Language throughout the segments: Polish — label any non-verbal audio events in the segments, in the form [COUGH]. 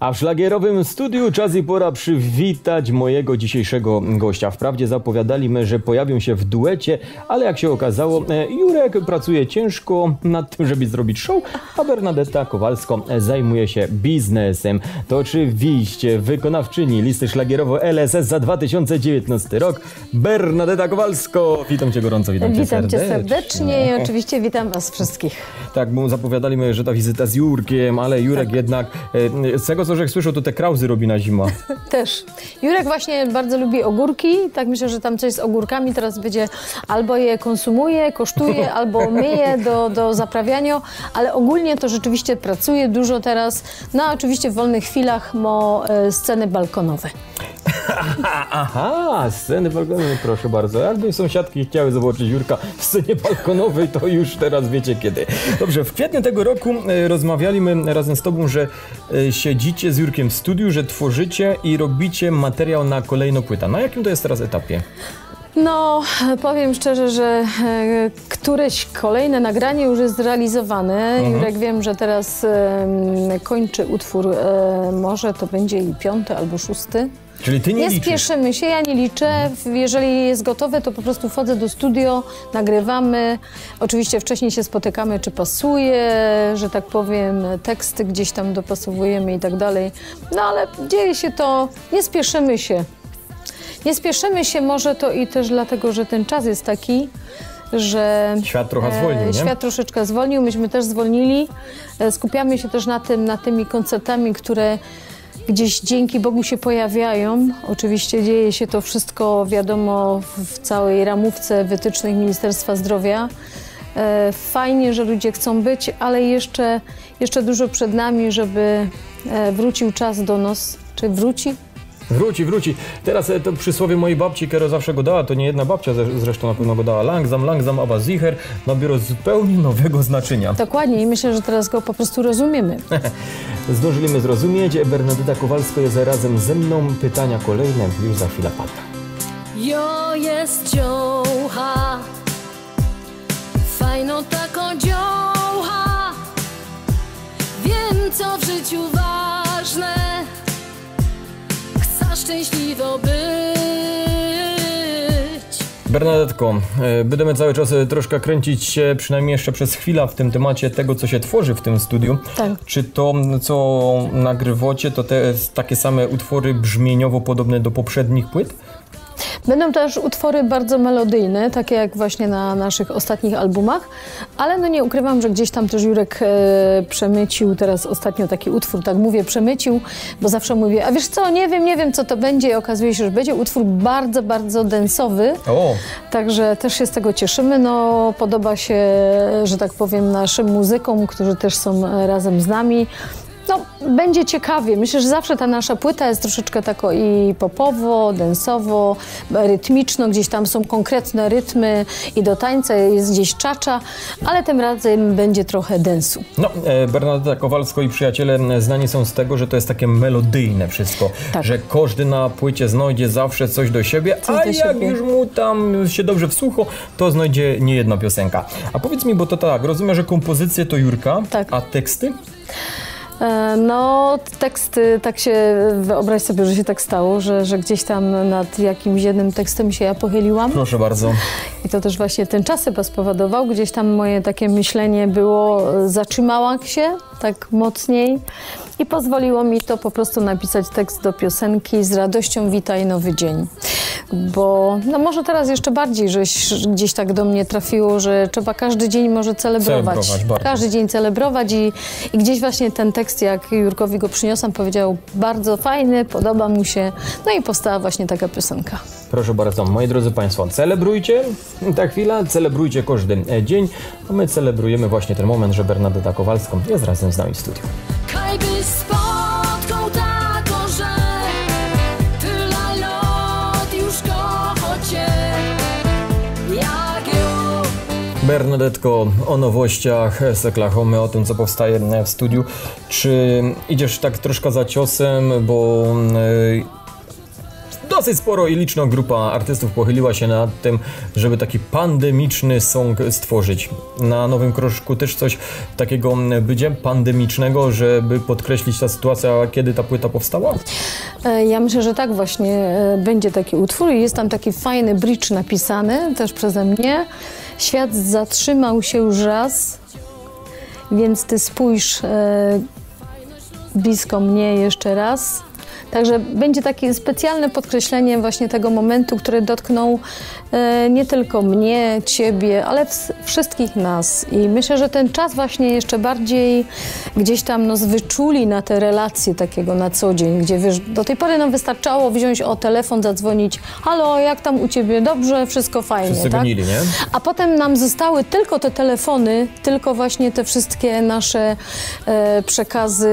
A w szlagierowym studiu czas i pora przywitać mojego dzisiejszego gościa. Wprawdzie zapowiadaliśmy, że pojawią się w duecie, ale jak się okazało, e, Jurek pracuje ciężko nad tym, żeby zrobić show, a Bernadetta Kowalsko zajmuje się biznesem. To oczywiście wykonawczyni listy szlagierowo LSS za 2019 rok, Bernadetta Kowalsko. Witam cię gorąco, witam, cię Witam serdecznie. cię serdecznie i oczywiście witam was wszystkich. Tak, bo zapowiadaliśmy, że ta wizyta z Jurkiem, ale Jurek jednak, e, z tego co żech słyszał, to te krauzy robi na zima. [LAUGHS] Też. Jurek właśnie bardzo lubi ogórki, tak myślę, że tam coś z ogórkami teraz będzie albo je konsumuje, kosztuje, [LAUGHS] albo myje do, do zaprawiania, ale ogólnie to rzeczywiście pracuje dużo teraz. No a oczywiście w wolnych chwilach ma e, sceny balkonowe. [LAUGHS] Aha, sceny balkonowe, proszę bardzo. Jakby sąsiadki chciały zobaczyć Jurka w scenie balkonowej, to już teraz wiecie kiedy. Dobrze, w kwietniu tego roku e, rozmawialiśmy razem z tobą, że e, siedzicie z Jurkiem w studiu, że tworzycie i robicie materiał na kolejną płytę. Na jakim to jest teraz etapie? No, powiem szczerze, że e, któreś kolejne nagranie już jest zrealizowane. Jurek wiem, że teraz kończy utwór, może to będzie i piąty albo szósty. Czyli ty nie, Nie liczysz. spieszymy się, ja nie liczę. Jeżeli jest gotowe, to po prostu wchodzę do studio, nagrywamy. Oczywiście wcześniej się spotykamy, czy pasuje, że tak powiem, teksty gdzieś tam dopasowujemy i tak dalej. No ale dzieje się to, nie spieszymy się. Nie spieszymy się może to i też dlatego, że ten czas jest taki, że Świat trochę zwolnił, nie? świat troszeczkę zwolnił, myśmy też zwolnili. E, Skupiamy się też na tym, na tymi koncertami, które gdzieś dzięki Bogu się pojawiają. Oczywiście dzieje się to wszystko, wiadomo, w- całej ramówce wytycznych Ministerstwa Zdrowia. E, Fajnie, że ludzie chcą być, ale jeszcze, jeszcze dużo przed nami, żeby e, wrócił czas do nas. Czy wróci? Wróci, wróci. Teraz e, to przysłowie mojej babci, która zawsze go dała, to nie jedna babcia zre- zresztą na pewno go dała. Langsam, langsam, aber sicher, nabiera zupełnie nowego znaczenia. Dokładnie i myślę, że teraz go po prostu rozumiemy. [LAUGHS] Zdążyliśmy zrozumieć. Bernadetta Kowalsko jest razem ze mną. Pytania kolejne już za chwilę pada. Jo jest dziołcha, fajną taką szczęśliwo być. Bernadetko, e, będziemy cały czas e, troszkę kręcić się, przynajmniej jeszcze przez chwilę w tym temacie tego, co się tworzy w tym studiu. Tak. Czy to, co nagrywacie, to te takie same utwory brzmieniowo podobne do poprzednich płyt? Będą też utwory bardzo melodyjne, takie jak właśnie na naszych ostatnich albumach, ale no nie ukrywam, że gdzieś tam też Jurek e, przemycił teraz ostatnio taki utwór, tak mówię przemycił, bo zawsze mówię, a wiesz co, nie wiem, nie wiem co to będzie i okazuje się, że będzie utwór bardzo, bardzo densowy, O, Także też się z tego cieszymy. No, podoba się, że tak powiem, naszym muzykom, którzy też są e, razem z nami. Będzie ciekawie. Myślę, że zawsze ta nasza płyta jest troszeczkę tako i popowo, densowo, rytmiczno. Gdzieś tam są konkretne rytmy i do tańca jest gdzieś czacza, ale tym razem będzie trochę densu. No, e, Bernadetta Kowalsko i przyjaciele znani są z tego, że to jest takie melodyjne wszystko, Tak. że każdy na płycie znajdzie zawsze coś do siebie, Coś a do jak siebie. już mu tam się dobrze wsłucha, to znajdzie nie jedna piosenka. A powiedz mi, bo to tak, rozumiem, że kompozycje to Jurka, Tak. a teksty? E, No, teksty, tak się, wyobraź sobie, że się tak stało, że, że gdzieś tam nad jakimś jednym tekstem się ja pochyliłam. Proszę bardzo. I to też właśnie ten czas chyba spowodował. Gdzieś tam moje takie myślenie było, e, zatrzymałam się tak mocniej i pozwoliło mi to po prostu napisać tekst do piosenki z radością Witaj Nowy Dzień. Bo no może teraz jeszcze bardziej, że gdzieś tak do mnie trafiło, że trzeba każdy dzień może celebrować. Celebrować, każdy dzień celebrować i, i gdzieś właśnie ten tekst, jak Jurkowi go przyniosłam, powiedział bardzo fajny, podoba mu się. No i powstała właśnie taka piosenka. Proszę bardzo, moi drodzy Państwo, celebrujcie ta chwila, celebrujcie każdy e, dzień, a my celebrujemy właśnie ten moment, że Bernadetta Kowalska jest razem z nami w studiu. Bernadetko, o nowościach z Oklahomy, o tym, co powstaje w studiu. Czy idziesz tak troszkę za ciosem, bo e, dosyć sporo i liczna grupa artystów pochyliła się nad tym, żeby taki pandemiczny song stworzyć. Na Nowym Krożku też coś takiego będzie pandemicznego, żeby podkreślić ta sytuacja, kiedy ta płyta powstała? E, Ja myślę, że tak właśnie e, będzie taki utwór i jest tam taki fajny bridge napisany też przeze mnie. Świat zatrzymał się już raz, więc ty spójrz e, blisko mnie jeszcze raz. Także będzie takie specjalne podkreślenie właśnie tego momentu, który dotknął e, nie tylko mnie, ciebie, ale ws- wszystkich nas. I myślę, że ten czas właśnie jeszcze bardziej gdzieś tam nas wyczuli na te relacje takiego na co dzień, gdzie wiesz, do tej pory nam wystarczało wziąć o telefon, zadzwonić, halo, jak tam u ciebie, dobrze, wszystko fajnie, Wszyscy tak? gonili, nie? A potem nam zostały tylko te telefony, tylko właśnie te wszystkie nasze e, przekazy,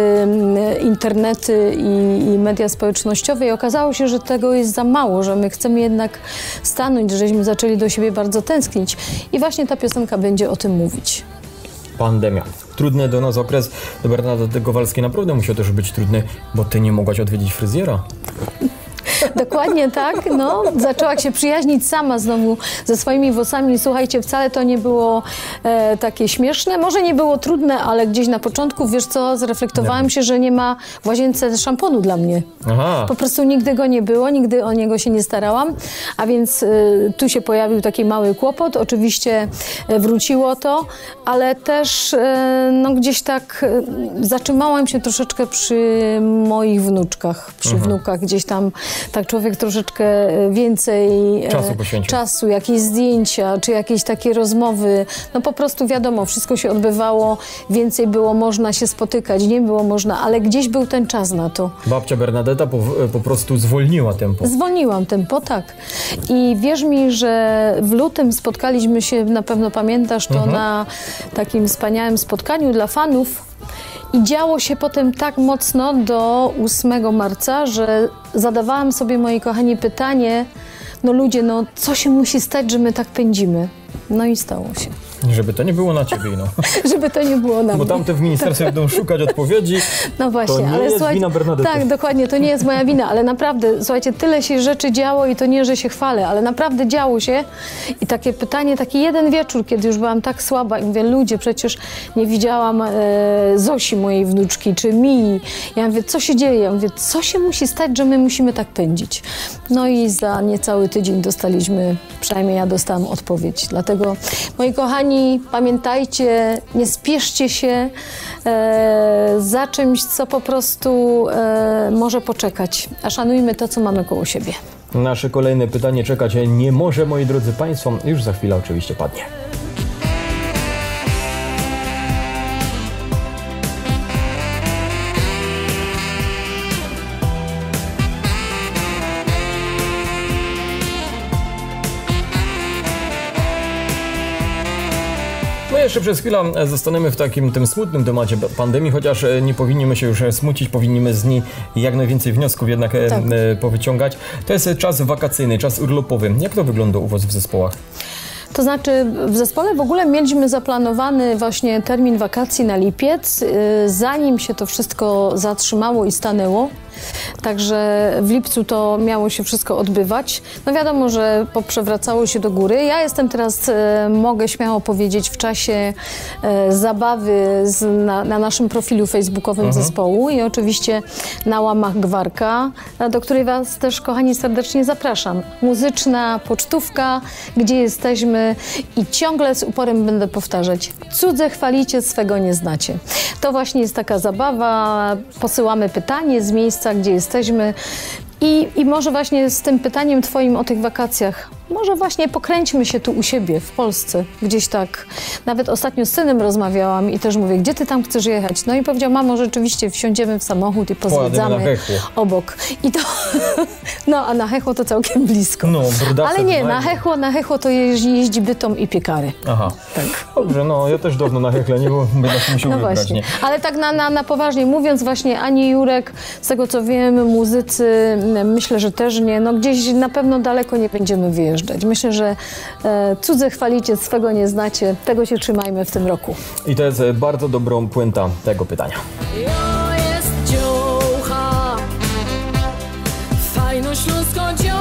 internety i, i media społecznościowe i okazało się, że tego jest za mało, że my chcemy jednak stanąć, żeśmy zaczęli do siebie bardzo tęsknić i właśnie ta piosenka będzie o tym mówić. Pandemia. Trudny do nas okres. Do Bernadety Kowalskiej naprawdę musiał też być trudny, bo ty nie mogłaś odwiedzić fryzjera. Dokładnie tak, no. Zaczęła się przyjaźnić sama znowu ze swoimi włosami. Słuchajcie, wcale to nie było e, takie śmieszne. Może nie było trudne, ale gdzieś na początku, wiesz co, zreflektowałam się, że nie ma w łazience szamponu dla mnie. Aha. Po prostu nigdy go nie było, nigdy o niego się nie starałam, a więc y, tu się pojawił taki mały kłopot. Oczywiście y, wróciło to, ale też y, no, gdzieś tak y, zatrzymałam się troszeczkę przy moich wnuczkach, przy wnukach. Gdzieś tam tak człowiek troszeczkę y, więcej y, Czasu poświęcił. czasu, jakieś zdjęcia, czy jakieś takie rozmowy. No po prostu wiadomo, wszystko się odbywało, więcej było można się spotykać, nie było można, ale gdzieś był ten czas na to. Babcia Bernadetta po, po prostu zwolniła tempo. Zwolniłam tempo, tak. I wierz mi, że w lutym spotkaliśmy się, na pewno pamiętasz to, na takim wspaniałym spotkaniu dla fanów. I działo się potem tak mocno do 8 marca, że zadawałam sobie, moi kochani, pytanie, no ludzie, no co się musi stać, że my tak pędzimy? No i stało się. Żeby to nie było na ciebie, no. [LAUGHS] Żeby to nie było na Bo mnie. tamte w ministerstwie będą szukać odpowiedzi. [LAUGHS] No właśnie, To nie ale jest słuchajcie, wina Bernadety. Tak, dokładnie, to nie jest moja wina, ale naprawdę, słuchajcie, tyle się rzeczy działo i to nie, że się chwalę, ale naprawdę działo się i takie pytanie, taki jeden wieczór, kiedy już byłam tak słaba i mówię, ludzie, przecież nie widziałam e, Zosi, mojej wnuczki, czy Mii. Ja mówię, co się dzieje? Ja mówię, co się musi stać, że my musimy tak pędzić? No i za niecały tydzień dostaliśmy, przynajmniej ja dostałam odpowiedź. Dlatego, moi kochani, pamiętajcie, nie spieszcie się e, za czymś, co po prostu e, może poczekać, a szanujmy to, co mamy koło siebie. Nasze kolejne pytanie czekać nie może, moi drodzy Państwo. Już za chwilę oczywiście padnie. Jeszcze przez chwilę e, zostaniemy w takim tym smutnym temacie pandemii, chociaż e, nie powinniśmy się już e, smucić, powinniśmy z niej jak najwięcej wniosków jednak Tak. powyciągać. To jest czas wakacyjny, czas urlopowy. Jak to wygląda u Was w zespołach? To znaczy w zespole w ogóle mieliśmy zaplanowany właśnie termin wakacji na lipiec, y, zanim się to wszystko zatrzymało i stanęło. Także w lipcu to miało się wszystko odbywać. No wiadomo, że poprzewracało się do góry. Ja jestem teraz, e, mogę śmiało powiedzieć, w czasie e, zabawy z, na, na naszym profilu facebookowym zespołu i oczywiście na łamach Gwarka, e, do której Was też, kochani, serdecznie zapraszam. Muzyczna pocztówka, gdzie jesteśmy i ciągle z uporem będę powtarzać. Cudze chwalicie, swego nie znacie. To właśnie jest taka zabawa. Posyłamy pytanie z miejsca, gdzie jesteśmy. I, I może właśnie z tym pytaniem Twoim o tych wakacjach, może właśnie pokręćmy się tu u siebie, w Polsce, gdzieś tak. Nawet ostatnio z synem rozmawiałam i też mówię, gdzie Ty tam chcesz jechać? No i powiedział, mamo, rzeczywiście wsiądziemy w samochód i pozwiedzamy obok. I to, [LAUGHS] no a na Hechło to całkiem blisko. No, Ale nie, na. Hechło, na Hechło to jeździ, jeździ Bytom i Piekary. Aha. Tak. Dobrze, no ja też dawno na hekle nie byłem, będę się musiał No wybrać, właśnie, nie? ale tak na, na, na poważnie mówiąc, właśnie ani Jurek, z tego co wiem, muzycy, myślę, że też nie, no gdzieś na pewno daleko nie będziemy wyjeżdżać. Myślę, że e, cudze chwalicie, swego nie znacie, tego się trzymajmy w tym roku. I to jest e, bardzo dobrą puenta tego pytania. Jo jest dziołcha Fajno śląsko dziołcha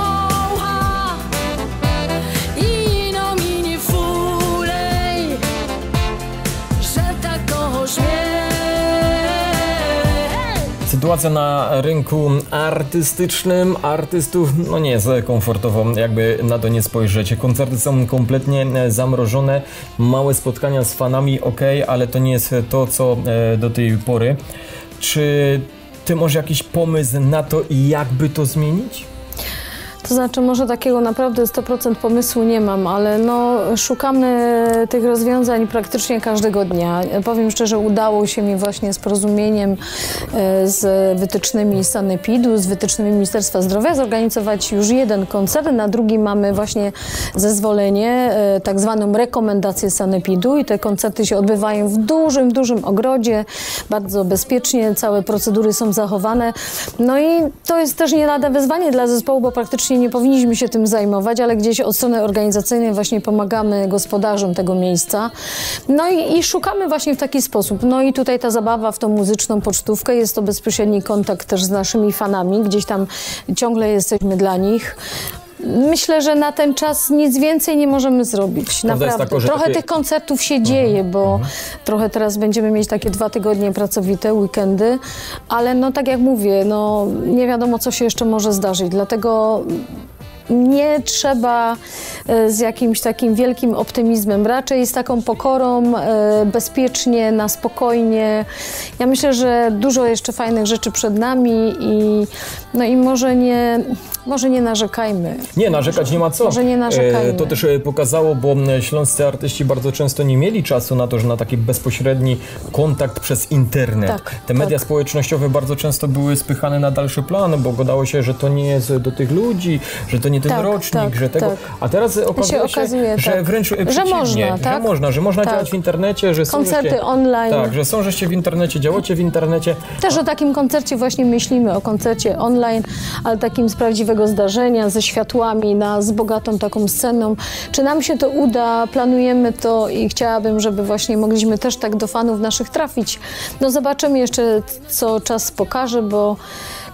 sytuacja na rynku artystycznym. Artystów no nie jest komfortowo, jakby na to nie spojrzeć. Koncerty są kompletnie e, zamrożone. Małe spotkania z fanami, ok, ale to nie jest to, co e, do tej pory. Czy ty masz jakiś pomysł na to, jakby to zmienić? To znaczy, może takiego naprawdę 100% pomysłu nie mam, ale no, szukamy tych rozwiązań praktycznie każdego dnia. Powiem szczerze, udało się mi właśnie z porozumieniem e, z wytycznymi Sanepidu, z wytycznymi Ministerstwa Zdrowia zorganizować już jeden koncert. Na drugi mamy właśnie zezwolenie, e, tak zwaną rekomendację Sanepidu i te koncerty się odbywają w dużym, dużym ogrodzie, bardzo bezpiecznie, całe procedury są zachowane. No i to jest też nie lada wyzwanie dla zespołu, bo praktycznie nie powinniśmy się tym zajmować, ale gdzieś od strony organizacyjnej właśnie pomagamy gospodarzom tego miejsca. No i, i szukamy właśnie w taki sposób. No i tutaj ta zabawa w tą muzyczną pocztówkę, jest to bezpośredni kontakt też z naszymi fanami, gdzieś tam ciągle jesteśmy dla nich. Myślę, że na ten czas nic więcej nie możemy zrobić. Naprawdę. taka, że Trochę takie- tych koncertów się dzieje, bo trochę teraz będziemy mieć takie dwa tygodnie pracowite, weekendy, ale no tak jak mówię, no nie wiadomo, co się jeszcze może zdarzyć, dlatego nie trzeba e, z jakimś takim wielkim optymizmem, raczej z taką pokorą, e, bezpiecznie, na spokojnie. Ja myślę, że dużo jeszcze fajnych rzeczy przed nami i, no i może nie, może nie narzekajmy. Nie, narzekać nie ma co. Może nie narzekajmy. E, To też pokazało, bo śląscy artyści bardzo często nie mieli czasu na to, że na taki bezpośredni kontakt przez internet. Tak, Te media tak. społecznościowe bardzo często były spychane na dalszy plan, bo gadało się, że to nie jest do tych ludzi, że to nie ten Tak, rocznik, tak, że tego. tak. A teraz okazuje się, okazuje, że tak. wręcz e, Że przeciwnie, można, że tak? można, że można Tak. działać w internecie, że są Koncerty żeście, online. Tak, że są żeście w internecie, działacie w internecie. Też o takim koncercie właśnie myślimy, o koncercie online, ale takim z prawdziwego zdarzenia, ze światłami, na, z bogatą taką sceną. Czy nam się to uda? Planujemy to i chciałabym, żeby właśnie mogliśmy też tak do fanów naszych trafić. No zobaczymy jeszcze, co czas pokaże, bo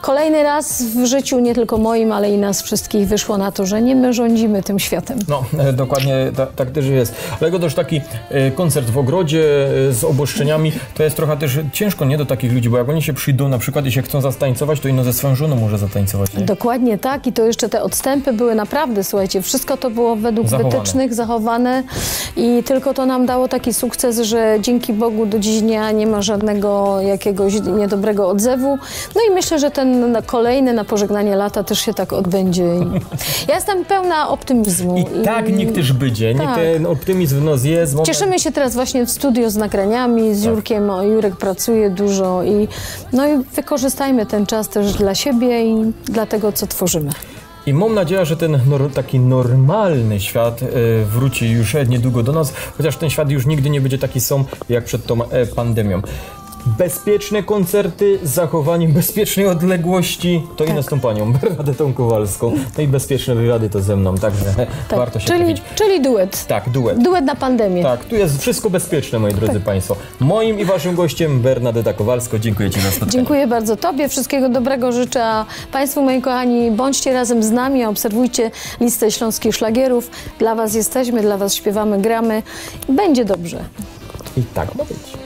kolejny raz w życiu, nie tylko moim, ale i nas wszystkich wyszło na to, że nie my rządzimy tym światem. No, e, dokładnie ta, tak też jest. Dlatego też taki e, koncert w ogrodzie e, z oboszczeniami, to jest trochę też ciężko, nie, do takich ludzi, bo jak oni się przyjdą na przykład i się chcą zastańcować, to ino ze swoją żoną może zatańcować, nie? Dokładnie tak i to jeszcze te odstępy były naprawdę, słuchajcie, wszystko to było według Zachowane. wytycznych zachowane i tylko to nam dało taki sukces, że dzięki Bogu do dziś dnia nie ma żadnego jakiegoś niedobrego odzewu. No i myślę, że ten na- kolejny na pożegnanie lata też się tak odbędzie. Ja jestem pełna optymizmu. I tak niech też będzie, niech Tak. ten optymizm w nos jest. Moment... Cieszymy się teraz właśnie w studio z nagraniami, z Jurkiem. O, Jurek pracuje dużo i, no i wykorzystajmy ten czas też dla siebie i dla tego, co tworzymy. I mam nadzieję, że ten nor- taki normalny świat e, wróci już niedługo do nas, chociaż ten świat już nigdy nie będzie taki sam jak przed tą e, pandemią. Bezpieczne koncerty, zachowanie bezpiecznej odległości, to Tak. i z tą panią Bernadetą Kowalską. No i bezpieczne wywiady to ze mną, także Tak. [LAUGHS] warto się czyli, trafić. czyli duet. Tak, duet. Duet na pandemię. Tak, tu jest wszystko bezpieczne, moi Tak. drodzy Państwo. Moim i Waszym gościem Bernadeta Kowalsko. Dziękuję Ci za spotkanie. Dziękuję bardzo Tobie, wszystkiego dobrego życzę, a Państwu moi kochani, bądźcie razem z nami, obserwujcie listę śląskich szlagierów. Dla Was jesteśmy, dla Was śpiewamy, gramy. Będzie dobrze. I tak ma być.